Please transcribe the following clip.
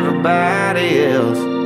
everybody else.